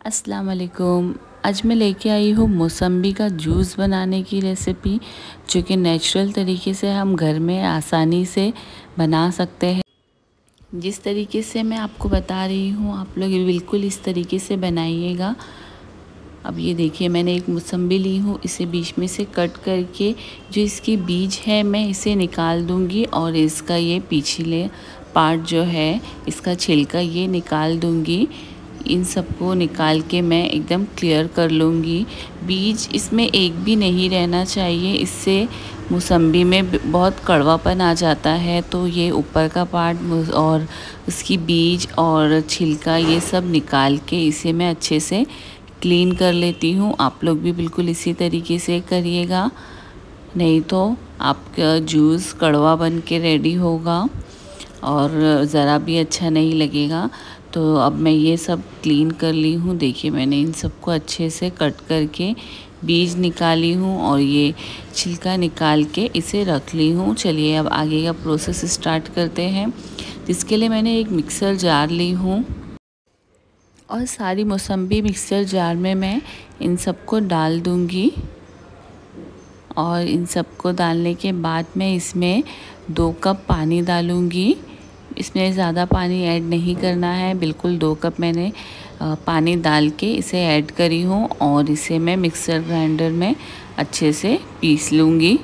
अस्सलाम वालेकुम आज मैं लेके आई हूँ मौसम्बी का जूस बनाने की रेसिपी, जो कि नेचुरल तरीके से हम घर में आसानी से बना सकते हैं। जिस तरीके से मैं आपको बता रही हूँ, आप लोग बिल्कुल इस तरीके से बनाइएगा। अब ये देखिए, मैंने एक मौसम्बी ली हूँ, इसे बीच में से कट करके जो इसकी बीज है, मैं इसे निकाल दूँगी और इसका ये पिछले पार्ट जो है, इसका छिलका ये निकाल दूँगी। इन सबको निकाल के मैं एकदम क्लियर कर लूँगी। बीज इसमें एक भी नहीं रहना चाहिए, इससे मौसम्बी में बहुत कड़वापन आ जाता है। तो ये ऊपर का पार्ट और उसकी बीज और छिलका ये सब निकाल के इसे मैं अच्छे से क्लीन कर लेती हूँ। आप लोग भी बिल्कुल इसी तरीके से करिएगा, नहीं तो आपका जूस कड़वा बन के रेडी होगा। और ज़रा भी अच्छा नहीं लगेगा। तो अब मैं ये सब क्लीन कर ली हूँ। देखिए, मैंने इन सबको अच्छे से कट करके बीज निकाली हूँ और ये छिलका निकाल के इसे रख ली हूँ। चलिए, अब आगे का प्रोसेस स्टार्ट करते हैं। इसके लिए मैंने एक मिक्सर जार ली हूँ। और सारी मौसम्बी मिक्सर जार में मैं इन सबको डाल दूँगी। और इन सबको डालने के बाद मैं इसमें दो कप पानी डालूँगी। इसमें ज़्यादा पानी ऐड नहीं करना है। बिल्कुल दो कप मैंने पानी डाल के इसे ऐड करी हूँ और इसे मैं मिक्सर ग्राइंडर में अच्छे से पीस लूँगी।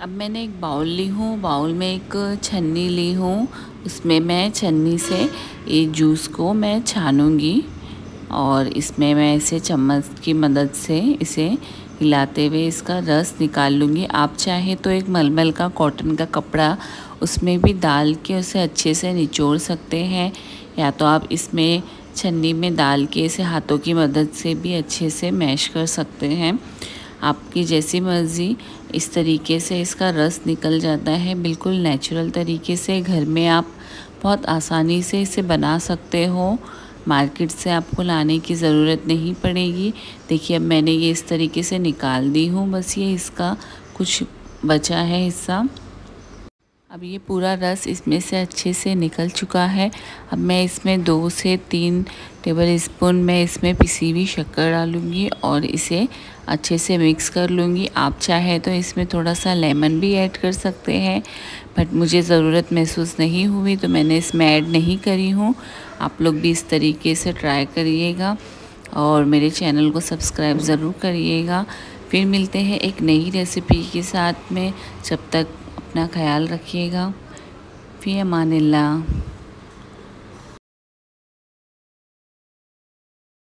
अब मैंने एक बाउल ली हूँ। बाउल में एक छन्नी ली हूँ। उसमें मैं छन्नी से ये जूस को मैं छानूँगी। और इसमें मैं इसे चम्मच की मदद से इसे हिलाते हुए इसका रस निकाल लूँगी। आप चाहे तो एक मलमल का, कॉटन का कपड़ा उसमें भी डाल के उसे अच्छे से निचोड़ सकते हैं, या तो आप इसमें छन्नी में डाल के इसे हाथों की मदद से भी अच्छे से मैश कर सकते हैं। आपकी जैसी मर्ज़ी, इस तरीके से इसका रस निकल जाता है। बिल्कुल नेचुरल तरीके से घर में आप बहुत आसानी से इसे बना सकते हो। मार्केट से आपको लाने की ज़रूरत नहीं पड़ेगी। देखिए, अब मैंने ये इस तरीके से निकाल दी हूँ। बस ये इसका कुछ बचा है हिस्सा। अब ये पूरा रस इसमें से अच्छे से निकल चुका है। अब मैं इसमें दो से तीन टेबल स्पून मैं इसमें पिसी हुई शक्कर डालूँगी और इसे अच्छे से मिक्स कर लूँगी। आप चाहे तो इसमें थोड़ा सा लेमन भी ऐड कर सकते हैं बट मुझे ज़रूरत महसूस नहीं हुई तो मैंने इसमें ऐड नहीं करी हूँ। आप लोग भी इस तरीके से ट्राई करिएगा और मेरे चैनल को सब्सक्राइब ज़रूर करिएगा। फिर मिलते हैं एक नई रेसिपी के साथ में। जब तक अपना ख्याल रखिएगा। फ़ी अमान